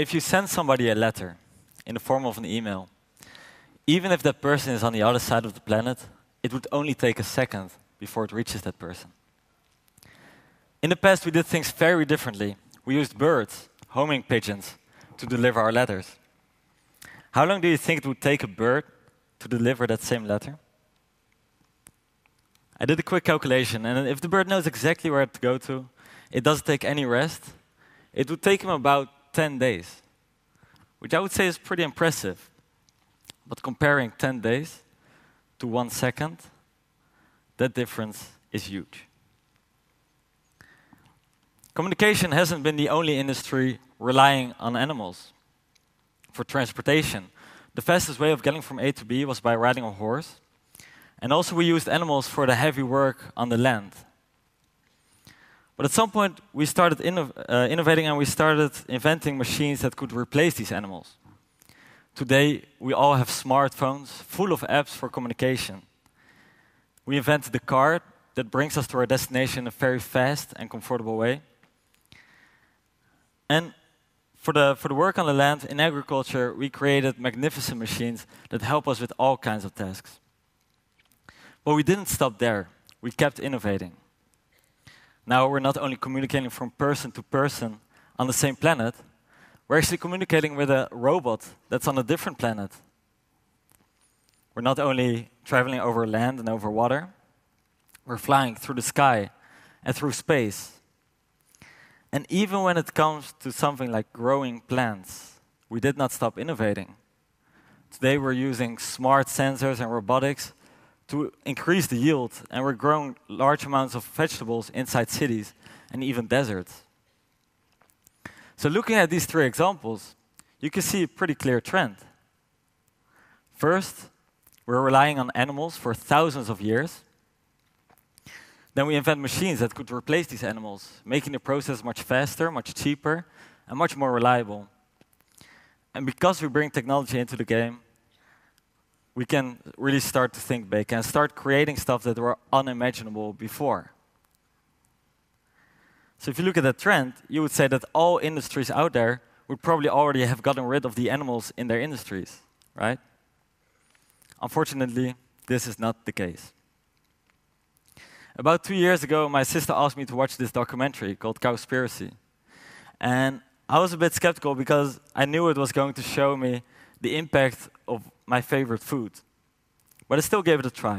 if you send somebody a letter in the form of an email, even if that person is on the other side of the planet, it would only take a second before it reaches that person. In the past, we did things very differently. We used birds, homing pigeons, to deliver our letters. How long do you think it would take a bird to deliver that same letter? I did a quick calculation, and if the bird knows exactly where to go to, it doesn't take any rest, it would take him about 10 days, which I would say is pretty impressive. But comparing 10 days to one second, that difference is huge. Communication hasn't been the only industry relying on animals for transportation. The fastest way of getting from A to B was by riding a horse. And also, we used animals for the heavy work on the land. But at some point, we started uh, innovating and we started inventing machines that could replace these animals. Today, we all have smartphones full of apps for communication. We invented the car that brings us to our destination in a very fast and comfortable way. And for the, for the work on the land in agriculture, we created magnificent machines that help us with all kinds of tasks. But we didn't stop there. We kept innovating. Now we're not only communicating from person to person on the same planet, we're actually communicating with a robot that's on a different planet. We're not only traveling over land and over water, we're flying through the sky and through space. And even when it comes to something like growing plants, we did not stop innovating. Today we're using smart sensors and robotics to increase the yield, and we're growing large amounts of vegetables inside cities and even deserts. So looking at these three examples, you can see a pretty clear trend. First, we're relying on animals for thousands of years then we invent machines that could replace these animals, making the process much faster, much cheaper, and much more reliable. And because we bring technology into the game, we can really start to think big and start creating stuff that were unimaginable before. So if you look at that trend, you would say that all industries out there would probably already have gotten rid of the animals in their industries, right? Unfortunately, this is not the case. About two years ago, my sister asked me to watch this documentary called Cowspiracy. And I was a bit skeptical because I knew it was going to show me the impact of my favorite food. But I still gave it a try.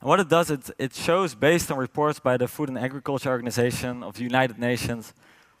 And what it does, it, it shows, based on reports by the Food and Agriculture Organization of the United Nations,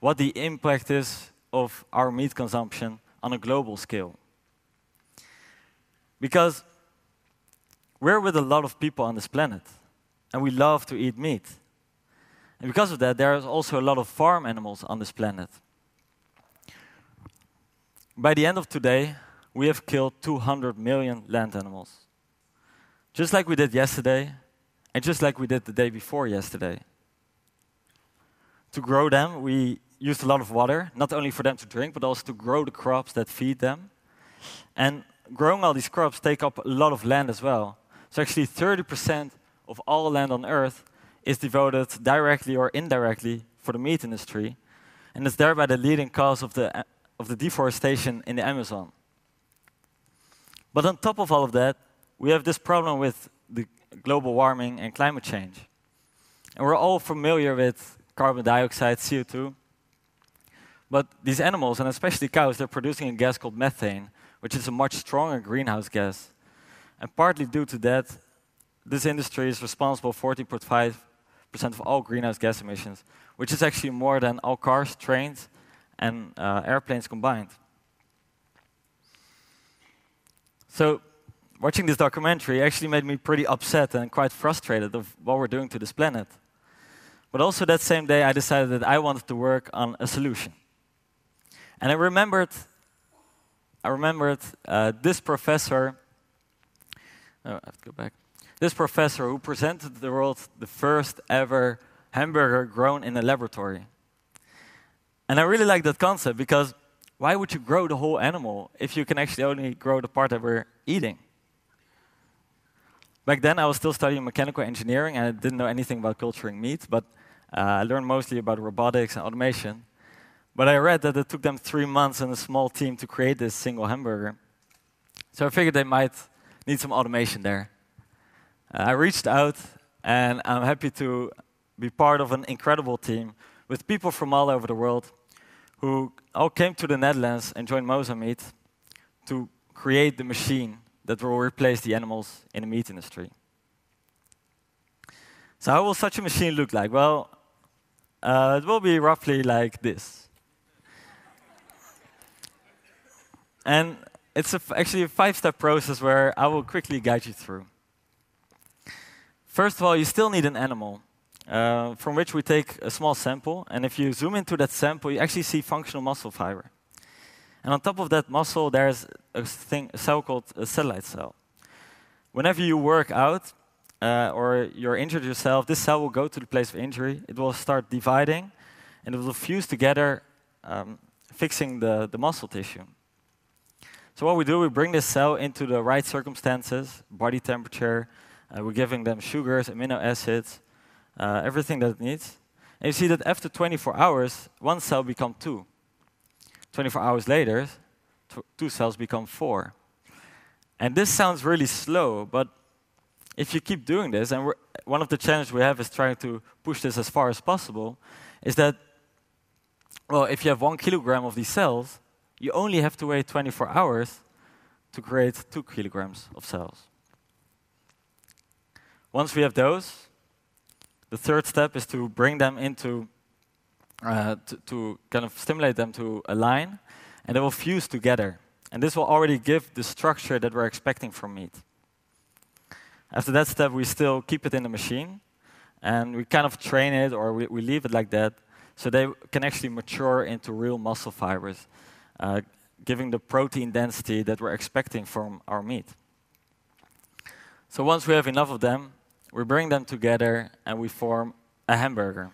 what the impact is of our meat consumption on a global scale. Because we're with a lot of people on this planet and we love to eat meat. And because of that, there is also a lot of farm animals on this planet. By the end of today, we have killed 200 million land animals. Just like we did yesterday, and just like we did the day before yesterday. To grow them, we used a lot of water, not only for them to drink, but also to grow the crops that feed them. And growing all these crops take up a lot of land as well. So actually 30% of all land on Earth is devoted directly or indirectly for the meat industry, and is thereby the leading cause of the, of the deforestation in the Amazon. But on top of all of that, we have this problem with the global warming and climate change. And we're all familiar with carbon dioxide, CO2. But these animals, and especially cows, they're producing a gas called methane, which is a much stronger greenhouse gas. And partly due to that, this industry is responsible for 14.5% of all greenhouse gas emissions, which is actually more than all cars, trains, and uh, airplanes combined. So, watching this documentary actually made me pretty upset and quite frustrated of what we're doing to this planet. But also that same day, I decided that I wanted to work on a solution. And I remembered, I remembered uh, this professor. Oh, I have to go back this professor who presented the world the first ever hamburger grown in a laboratory. And I really like that concept because why would you grow the whole animal if you can actually only grow the part that we're eating? Back then, I was still studying mechanical engineering and I didn't know anything about culturing meat, but uh, I learned mostly about robotics and automation. But I read that it took them three months and a small team to create this single hamburger. So I figured they might need some automation there. Uh, I reached out, and I'm happy to be part of an incredible team with people from all over the world who all came to the Netherlands and joined Mosameat to create the machine that will replace the animals in the meat industry. So how will such a machine look like? Well, uh, it will be roughly like this. and it's a actually a five-step process where I will quickly guide you through. First of all, you still need an animal uh, from which we take a small sample. And if you zoom into that sample, you actually see functional muscle fiber. And on top of that muscle, there's a, thing, a cell called a satellite cell. Whenever you work out uh, or you're injured yourself, this cell will go to the place of injury. It will start dividing, and it will fuse together, um, fixing the, the muscle tissue. So what we do, we bring this cell into the right circumstances, body temperature. Uh, we're giving them sugars, amino acids, uh, everything that it needs. And you see that after 24 hours, one cell becomes two. 24 hours later, two cells become four. And this sounds really slow, but if you keep doing this, and one of the challenges we have is trying to push this as far as possible, is that, well, if you have one kilogram of these cells, you only have to wait 24 hours to create two kilograms of cells. Once we have those, the third step is to bring them into, uh, to, to kind of stimulate them to align, and they will fuse together. And this will already give the structure that we're expecting from meat. After that step, we still keep it in the machine, and we kind of train it or we, we leave it like that so they can actually mature into real muscle fibers, uh, giving the protein density that we're expecting from our meat. So once we have enough of them, we bring them together and we form a hamburger.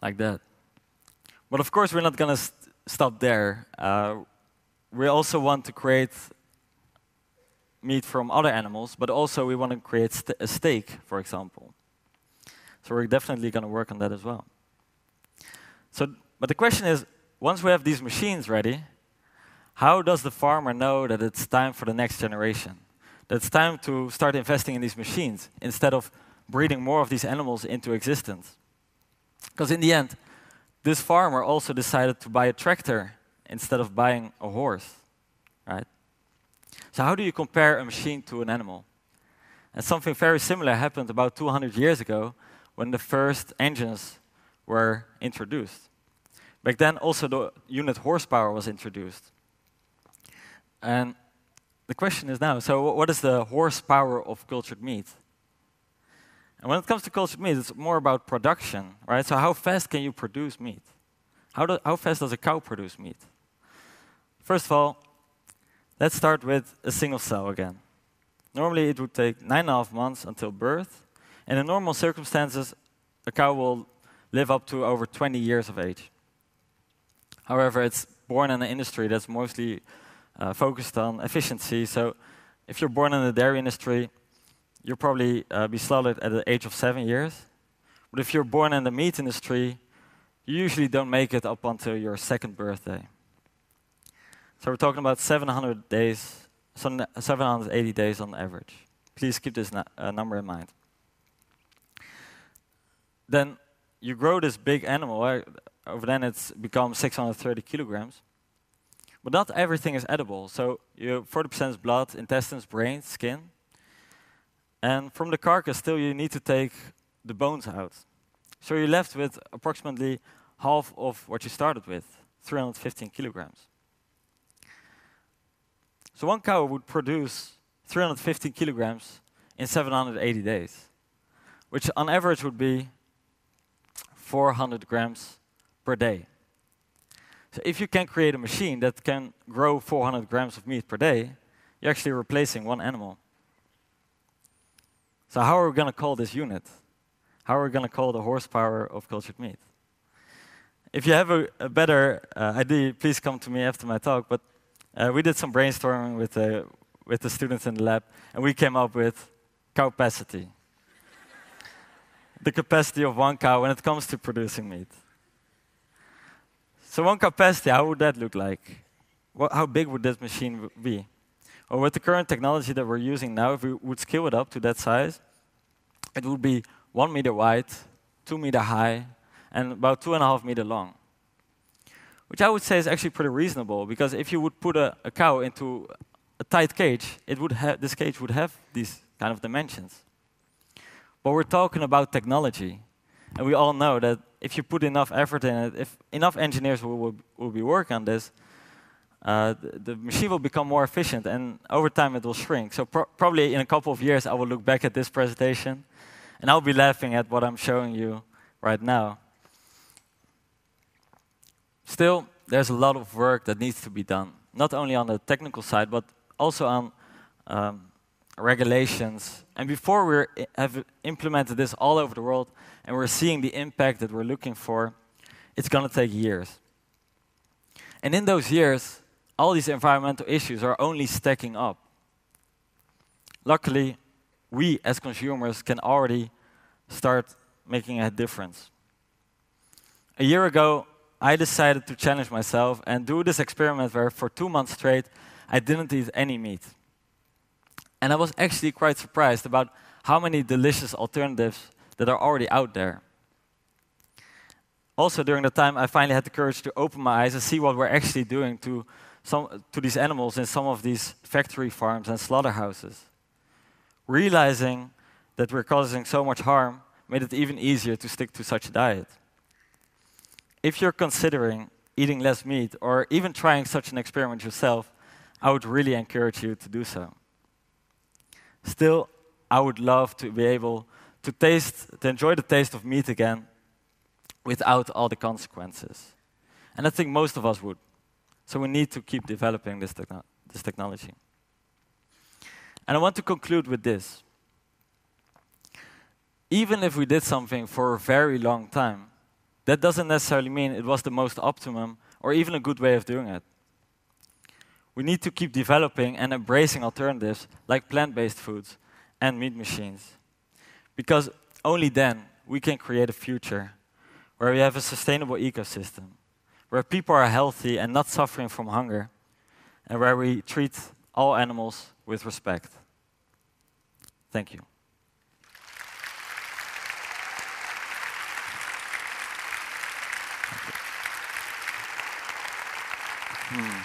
Like that. But of course, we're not going to st stop there. Uh, we also want to create meat from other animals, but also we want to create st a steak, for example. So we're definitely going to work on that as well. So, but the question is, once we have these machines ready, how does the farmer know that it's time for the next generation? It's time to start investing in these machines instead of breeding more of these animals into existence? Because in the end, this farmer also decided to buy a tractor instead of buying a horse, right? So how do you compare a machine to an animal? And something very similar happened about 200 years ago when the first engines were introduced. Back then, also the unit horsepower was introduced. And the question is now, so what is the horsepower of cultured meat? And when it comes to cultured meat, it's more about production, right? So how fast can you produce meat? How, do, how fast does a cow produce meat? First of all, let's start with a single cell again. Normally, it would take nine and a half months until birth. And in normal circumstances, a cow will live up to over 20 years of age. However, it's born in an industry that's mostly uh, focused on efficiency. So if you're born in the dairy industry, you'll probably uh, be slaughtered at the age of seven years. But if you're born in the meat industry, you usually don't make it up until your second birthday. So we're talking about 700 days, 780 days on average. Please keep this uh, number in mind. Then you grow this big animal, over then it's become 630 kilograms. But not everything is edible. So you 40% is blood, intestines, brain, skin. And from the carcass, still you need to take the bones out. So you're left with approximately half of what you started with, 315 kilograms. So one cow would produce 315 kilograms in 780 days, which on average would be 400 grams per day. So if you can create a machine that can grow 400 grams of meat per day, you're actually replacing one animal. So how are we going to call this unit? How are we going to call the horsepower of cultured meat? If you have a, a better uh, idea, please come to me after my talk. But uh, we did some brainstorming with, uh, with the students in the lab, and we came up with cow capacity. the capacity of one cow when it comes to producing meat. So one capacity, how would that look like? What, how big would this machine be? Or with the current technology that we're using now, if we would scale it up to that size, it would be one meter wide, two meter high, and about two and a half meter long. Which I would say is actually pretty reasonable, because if you would put a, a cow into a tight cage, it would this cage would have these kind of dimensions. But we're talking about technology, and we all know that if you put enough effort in it, if enough engineers will, will, will be working on this, uh, the, the, machine will become more efficient, and over time it will shrink. So pro probably in a couple of years, I will look back at this presentation, and I'll be laughing at what I'm showing you right now. Still, there's a lot of work that needs to be done, not only on the technical side, but also on um, regulations. And before we have implemented this all over the world, and we're seeing the impact that we're looking for, it's going to take years. And in those years, all these environmental issues are only stacking up. Luckily, we as consumers can already start making a difference. A year ago, I decided to challenge myself and do this experiment where for two months straight, I didn't eat any meat. And I was actually quite surprised about how many delicious alternatives that are already out there. Also, during the time, I finally had the courage to open my eyes and see what we're actually doing to, some, to these animals in some of these factory farms and slaughterhouses. Realizing that we're causing so much harm made it even easier to stick to such a diet. If you're considering eating less meat or even trying such an experiment yourself, I would really encourage you to do so. Still, I would love to be able to taste, to enjoy the taste of meat again without all the consequences. And I think most of us would. So we need to keep developing this, techno this technology. And I want to conclude with this. Even if we did something for a very long time, that doesn't necessarily mean it was the most optimum or even a good way of doing it. We need to keep developing and embracing alternatives like plant-based foods and meat machines. Because only then we can create a future where we have a sustainable ecosystem, where people are healthy and not suffering from hunger, and where we treat all animals with respect. Thank you. Hmm.